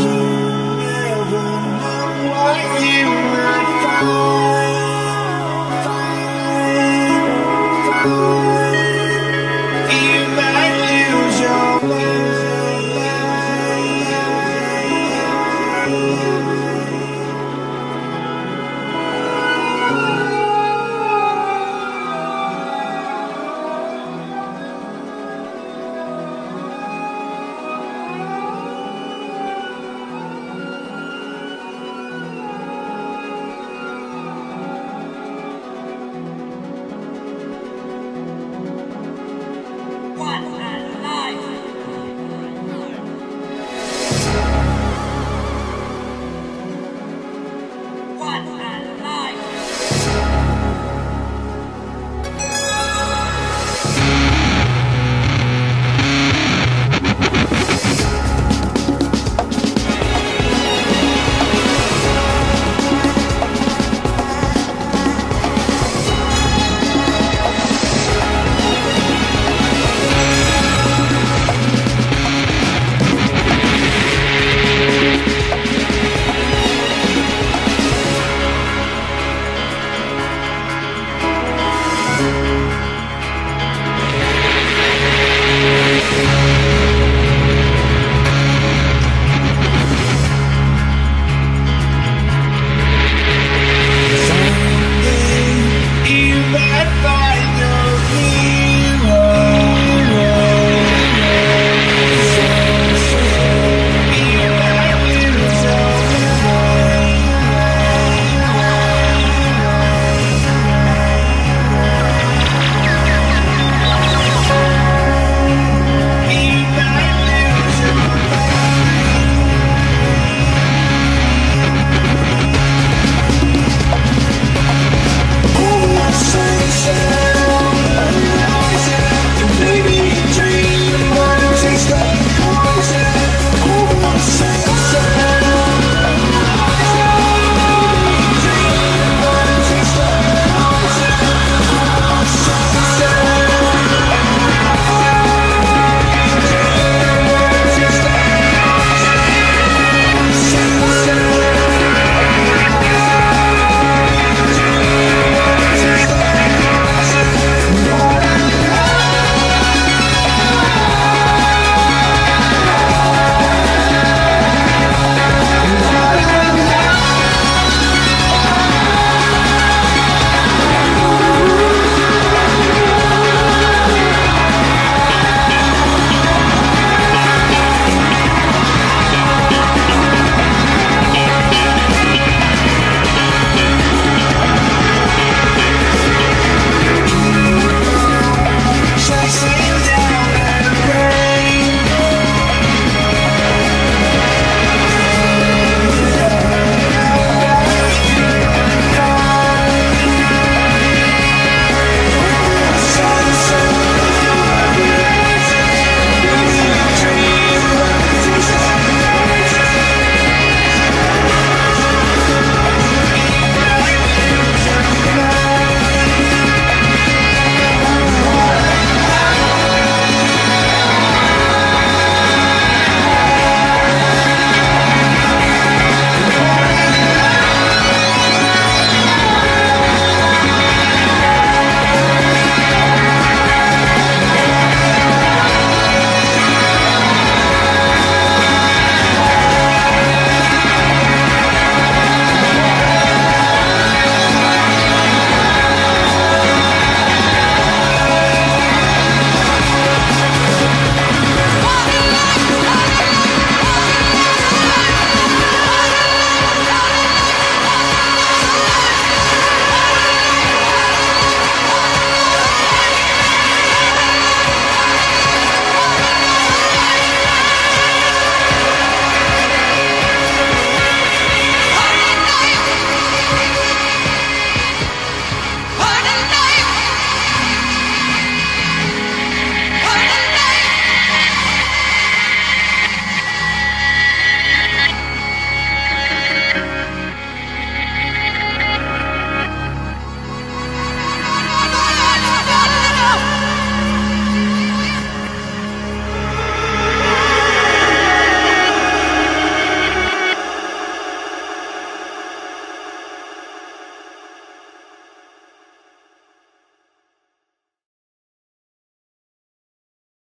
you.